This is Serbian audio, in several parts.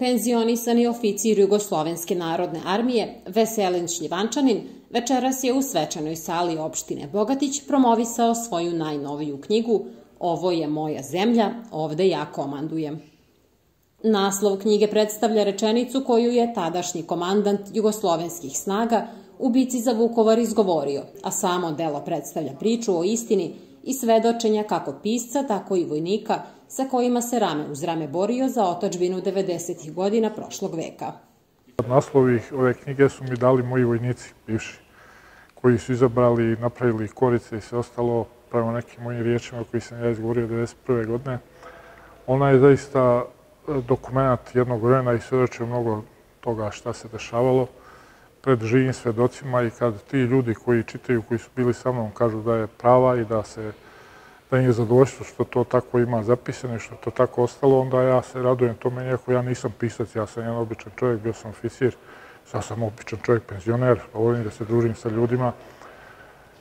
Penzionisani oficir Jugoslovenske narodne armije Veselin Šljivančanin večeras je u svečanoj sali opštine Bogatić promovisao svoju najnoviju knjigu Ovo je moja zemlja, ovde ja komandujem. Naslov knjige predstavlja rečenicu koju je tadašnji komandant jugoslovenskih snaga u bici za Vukovar izgovorio, a samo delo predstavlja priču o istini i svedočenja kako pisca, tako i vojnika sa kojima se rame uz rame borio za otačbinu 90. godina prošlog veka. Naslovi ove knjige su mi dali moji vojnici, bivši, koji su izabrali napravili korice i sve ostalo prema nekim mojim riječima koji sam ja izgovorio 1991. godine. Ona je zaista dokument jednog vremena i svedoče mnogo toga šta se dešavalo pred živim svedocima i kad ti ljudi koji čitaju, koji su bili sa mnom, kažu da je prava i da se da im je zadovoljstvo što to tako ima zapisano i što to tako ostalo, onda ja se radujem tome, iako ja nisam pisac, ja sam jedan običan čovjek, bio sam oficir, sad sam običan čovjek, penzioner, volim da se družim sa ljudima.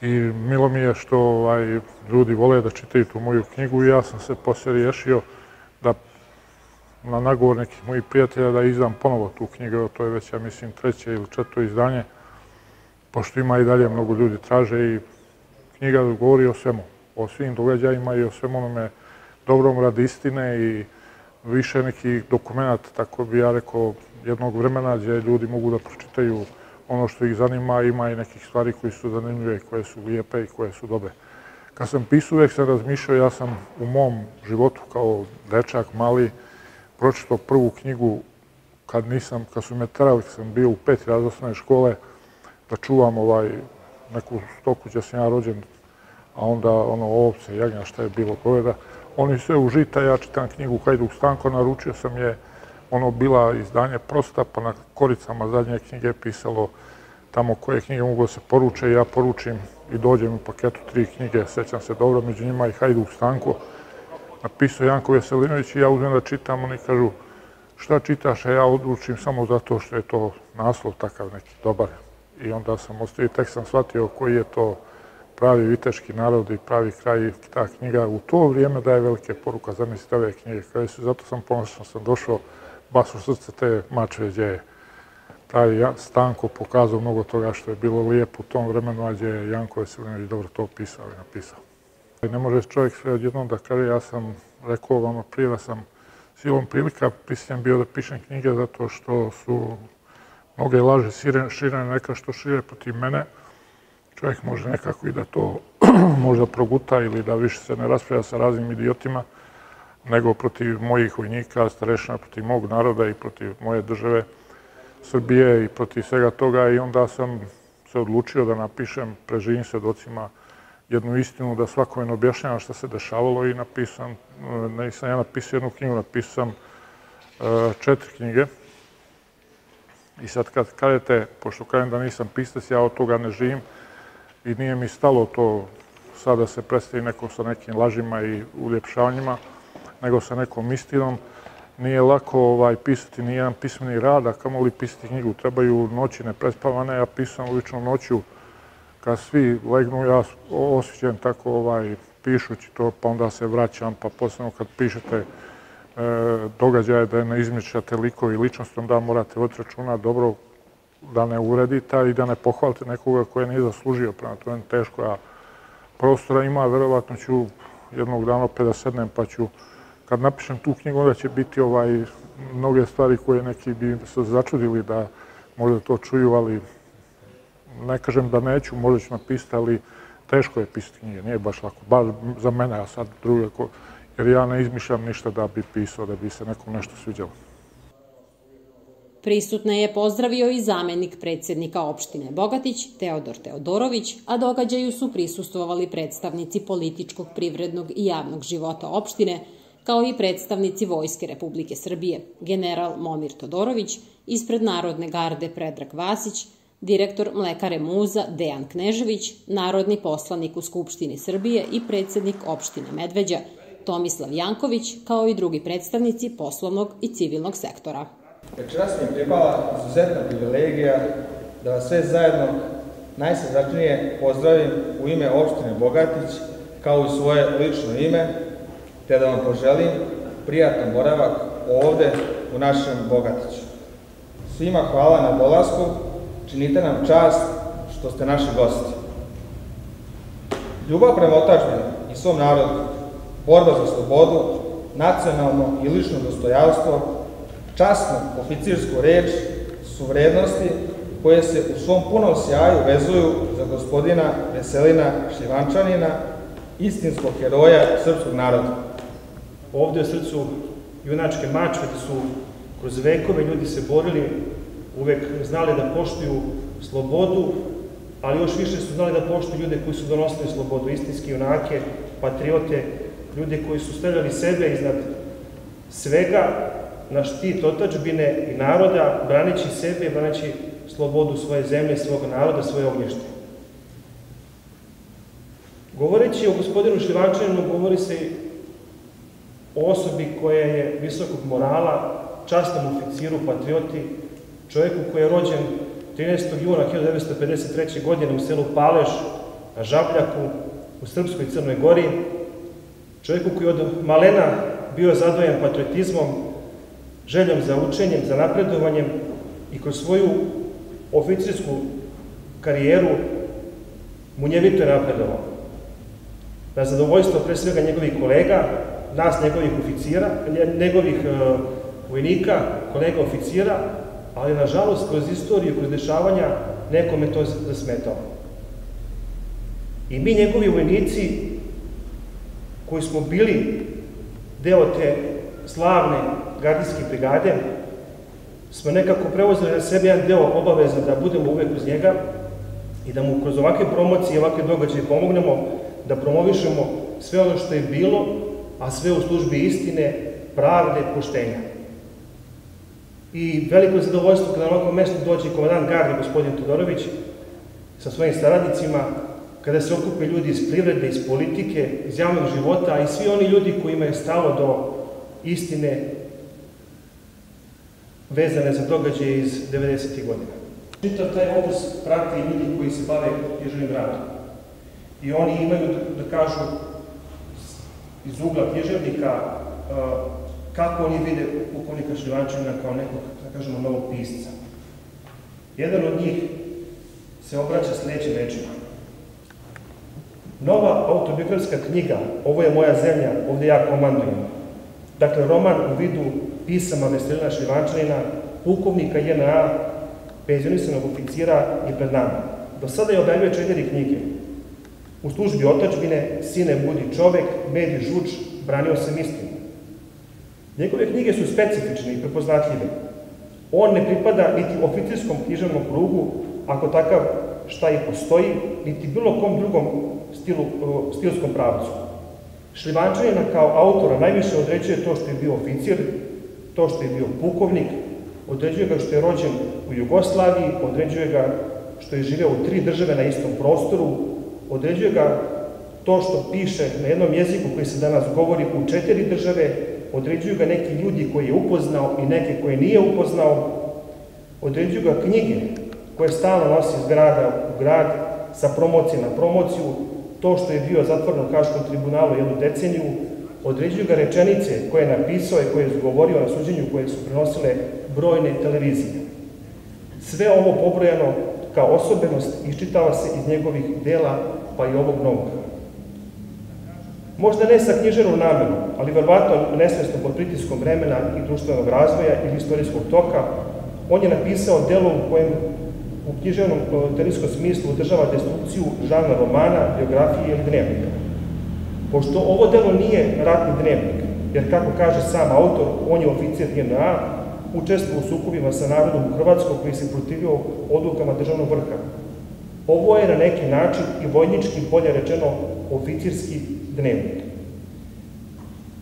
I milo mi je što ovaj, ljudi vole da čitaju tu moju knjigu i ja sam se poslije riješio da na nagovor nekih mojih prijatelja da izdam ponovo tu knjigu, to je već, ja mislim, treće ili četvrto izdanje, pošto ima i dalje mnogo ljudi traže i knjiga govori o svemu, o svim događajima i o svemu onome dobrom rad istine i više nekih dokumenta, tako bi ja rekao, jednog vremena gdje ljudi mogu da pročitaju ono što ih zanima, ima i nekih stvari koji su zanimljive, koje su lijepe i koje su dobre. Kad sam pisao, uvijek sam razmišljao, ja sam u mom životu kao dečak mali, pročitao prvu knjigu kad nisam, kad su me terali, kad sam bio u peti raz osnovne škole, da čuvam ovaj, neku stoku gdje sam ja rođen, a onda ono ovce, jagnja, šta je bilo goveda. Oni sve u žita, ja čitam knjigu Hajduk Stanko, naručio sam je, ono bila izdanje prosta, pa na koricama zadnje knjige pisalo tamo koje knjige mogu da se poruče, ja poručim i dođem u paketu tri knjige, sećam se dobro, među njima i Hajduk Stanko, napisao Janko Veselinović i ja uzmem da čitam, oni kažu šta čitaš, a ja odlučim samo zato što je to naslov takav neki dobar. I onda sam ostavio, tek sam shvatio koji je to pravi viteški narod i pravi kraj ta knjiga. U to vrijeme daje velike poruka, zamislite ove knjige koje su, zato sam ponosno sam došao baš u srce te mačve gdje je taj Stanko pokazao mnogo toga što je bilo lijepo u tom vremenu, a gdje je Janko Veselinović dobro to pisao i napisao. Ne može čovjek sve odjednom da kaže, ja sam rekao vam prije da sam silom prilika prisiljen bio da pišem knjige zato što su mnoge laže širene neka što šire protiv mene. Čovjek može nekako i da to možda proguta ili da više se ne raspravlja sa raznim idiotima, nego protiv mojih vojnika, starešina, protiv mog naroda i protiv moje države Srbije i protiv svega toga. I onda sam se odlučio da napišem preživim svedocima jednu istinu da svakome ne objašnjavam šta se dešavalo i napisam, nisam ja napisao jednu knjigu, napisam e, četiri knjige. I sad kad kažete, pošto kažem da nisam pisac, ja od toga ne živim i nije mi stalo to sad da se predstavi neko sa nekim lažima i uljepšavanjima, nego sa nekom istinom. Nije lako ovaj, pisati ni jedan pismeni rad, a kamo li pisati knjigu. Trebaju noći neprespavane, ja pisam ulično noću kad svi legnu, ja osjećam tako ovaj, pišući to, pa onda se vraćam, pa posebno kad pišete e, događaje da ne izmišljate likovi i ličnost, onda morate voditi računa dobro da ne uredite i da ne pohvalite nekoga koja nije zaslužio. Prema je teško, a prostora ima, verovatno ću jednog dana opet da sednem, pa ću, kad napišem tu knjigu, onda će biti ovaj, mnoge stvari koje neki bi se začudili da možda to čuju, ali ne kažem da neću, možda ću napisati, ali teško je pisati knjige, nije baš lako. Bar za mene, a sad druge, jer ja ne izmišljam ništa da bi pisao, da bi se nekom nešto sviđalo. Prisutne je pozdravio i zamenik predsjednika opštine Bogatić, Teodor Teodorović, a događaju su prisustovali predstavnici političkog, privrednog i javnog života opštine, kao i predstavnici Vojske Republike Srbije, general Momir Todorović, ispred Narodne garde Predrag Vasić, direktor Mlekare Muza Dejan Knežević, narodni poslanik u Skupštini Srbije i predsednik opštine Medveđa Tomislav Janković, kao i drugi predstavnici poslovnog i civilnog sektora. Večeras mi je pripala izuzetna privilegija da vas sve zajedno najsredačnije pozdravim u ime opštine Bogatić, kao i svoje lično ime, te da vam poželim prijatan boravak ovde u našem Bogatiću. Svima hvala na dolasku, činite nam čast što ste naši gosti. Ljubav prema otačbini i svom narodu, borba za slobodu, nacionalno i lično dostojanstvo, časnu oficirsku reč su vrednosti koje se u svom punom sjaju vezuju za gospodina Veselina Šivančanina, istinskog heroja srpskog naroda. Ovde u srcu junačke mačve su kroz vekove ljudi se borili, uvek znali da poštuju slobodu, ali još više su znali da poštuju ljude koji su donosili slobodu, istinski junake, patriote, ljude koji su stavljali sebe iznad svega na štit otačbine i naroda, braneći sebe braneći slobodu svoje zemlje, svog naroda, svoje ognješte. Govoreći o gospodinu Šlivančaninu, govori se o osobi koja je visokog morala, častnom oficiru, patrioti, čovjeku koji je rođen 13. juna 1953. godine u selu Paleš, na Žabljaku, u Srpskoj Crnoj Gori, čovjeku koji od malena bio zadojen patriotizmom, željom za učenjem, za napredovanjem i kroz svoju oficirsku karijeru munjevito je napredovao. Na zadovoljstvo pre svega njegovih kolega, nas njegovih oficira, njegovih uh, vojnika, kolega oficira, ali nažalost kroz istoriju, kroz dešavanja nekome to zasmetao. I mi njegovi vojnici koji smo bili deo te slavne gardijske brigade, smo nekako preuzeli na sebe jedan deo obaveza da budemo uvek uz njega i da mu kroz ovakve promocije i ovakve događaje pomognemo da promovišemo sve ono što je bilo, a sve u službi istine, pravde, poštenja. I veliko je zadovoljstvo kada na ovakvom mestu dođe komandant garde, gospodin Todorović, sa svojim saradnicima, kada se okupe ljudi iz privrede, iz politike, iz javnog života, i svi oni ljudi koji imaju stalo do istine vezane za događaje iz 90. godina. Čitav taj opus prati ljudi koji se bave književnim radom. I oni imaju, da, kažu, iz ugla književnika, kako oni vide pukovnika Šljivančina kao nekog, da kažemo, novog pisca. Jedan od njih se obraća sledećim rečima. Nova autobiografska knjiga, ovo je moja zemlja, ovde ja komandujem. Dakle, roman u vidu pisama Veselina Šljivančanina, pukovnika JNA, penzionisanog oficira je pred nama. Do sada je objavio četiri knjige. U službi otačbine, Sine budi čovek, Medi žuč, Branio sam istinu. Njegove knjige su specifične i prepoznatljive. On ne pripada niti oficirskom književnom krugu, ako takav šta i postoji, niti bilo kom drugom stilu, stilskom pravcu. Šlivančanina kao autora najviše određuje to što je bio oficir, to što je bio pukovnik, određuje ga što je rođen u Jugoslaviji, određuje ga što je živeo u tri države na istom prostoru, određuje ga to što piše na jednom jeziku koji se danas govori u četiri države, određuju ga neki ljudi koji je upoznao i neke koje nije upoznao, određuju ga knjige koje stalno nosi iz grada u grad, sa promocije na promociju, to što je bio zatvoren u Kaškom tribunalu jednu deceniju, određuju ga rečenice koje je napisao i koje je izgovorio na suđenju koje su prenosile brojne televizije. Sve ovo pobrojano kao osobenost iščitava se iz njegovih dela, pa i ovog novog. Možda ne sa književnom namerom, ali verovatno nesvesno pod pritiskom vremena i društvenog razvoja ili istorijskog toka, on je napisao delo u kojem u književnom teorijskom smislu održava destrukciju žana romana, biografije ili dnevnika. Pošto ovo delo nije ratni dnevnik, jer kako kaže sam autor, on je oficir JNA, učestvo u sukobima sa narodom u Hrvatskoj koji se protivio odlukama državnog vrha. Ovo je na neki način i vojnički, bolje rečeno, oficirski dnevnik.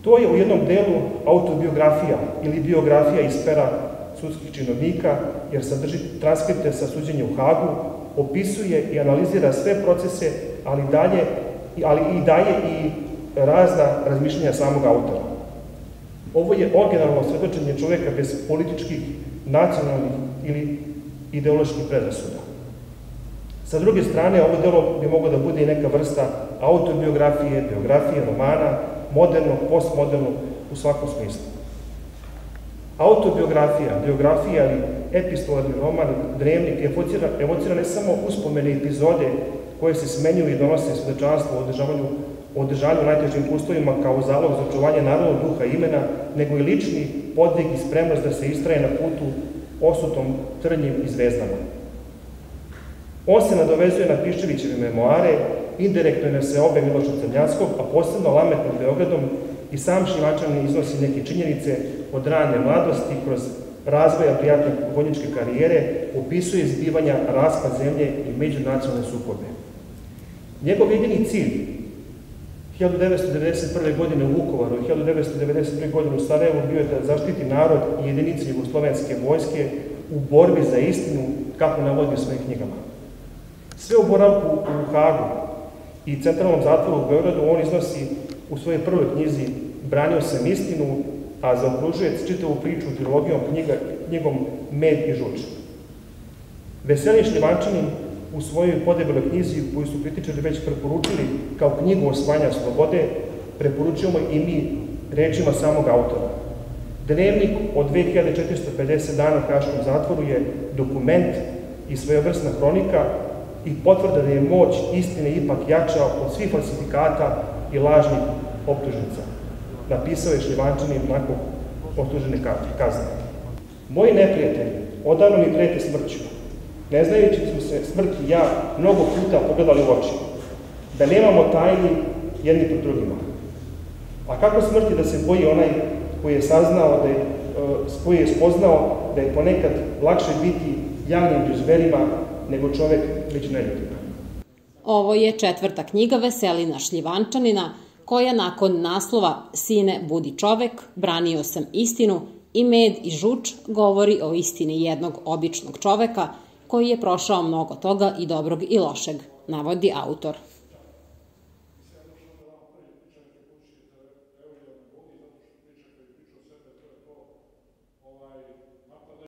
To je u jednom delu autobiografija ili biografija iz pera sudskih činovnika, jer sadrži transkripte sa suđenja u Hagu, opisuje i analizira sve procese, ali, dalje, ali i daje i razna razmišljenja samog autora. Ovo je originalno svedočenje čoveka bez političkih, nacionalnih ili ideoloških predrasuda. Sa druge strane, ovo delo bi moglo da bude i neka vrsta autobiografije, biografije, romana, modernog, postmodernog, u svakom smislu. Autobiografija, biografija ili epistolarni roman Drevnik evocira, evocira ne samo uspomene epizode koje se smenjuju i donose svedečanstvo o održavanju, održanju najtežim uslovima kao zalog za očuvanje narodnog duha imena, nego i lični podvig i spremnost da se istraje na putu osutom trnjim i zvezdama. On se nadovezuje na Piščevićeve memoare, indirektno na se obe Miloša Crnjanskog, a posebno Lamet nad Beogradom i sam Šivačan iznosi neke činjenice od rane mladosti kroz razvoja prijatne vojničke karijere, opisuje zbivanja raspad zemlje i međunacionalne sukobe. Njegov jedini cilj 1991. godine u Vukovaru i 1992. godine u Sarajevu bio je da zaštiti narod i jedinice jugoslovenske vojske u borbi za istinu, kako navodi u svojim knjigama. Sve u boravku u Hagu i centralnom zatvoru u Beogradu on iznosi u svojoj prvoj knjizi Branio sam istinu, a zaokružuje čitavu priču trilogijom knjiga, knjigom Med i žuč. Veselin Šljivančanin u svojoj podebeloj knjizi, koju su kritičari već preporučili kao knjigu osvanja slobode, preporučujemo i mi rečima samog autora. Dnevnik od 2450 dana u Haškom zatvoru je dokument i svojevrsna hronika i potvrda da je moć istine ipak jača od svih falsifikata i lažnih optužnica. Napisao je Šljivančanin nakon optužene kazne. Moji neprijatelji odavno mi prete smrću, ne znajući su se smrt i ja mnogo puta pogledali u oči, da nemamo tajni jedni po drugima. A kako smrti da se boji onaj koji je saznao, da je, e, koji je spoznao da je ponekad lakše biti javnim džuzverima nego čovek među neljudima. Ovo je četvrta knjiga Veselina Šljivančanina, koja nakon naslova Sine, budi čovek, branio sam istinu i med i žuč govori o istini jednog običnog čoveka koji je prošao mnogo toga i dobrog i lošeg, navodi autor.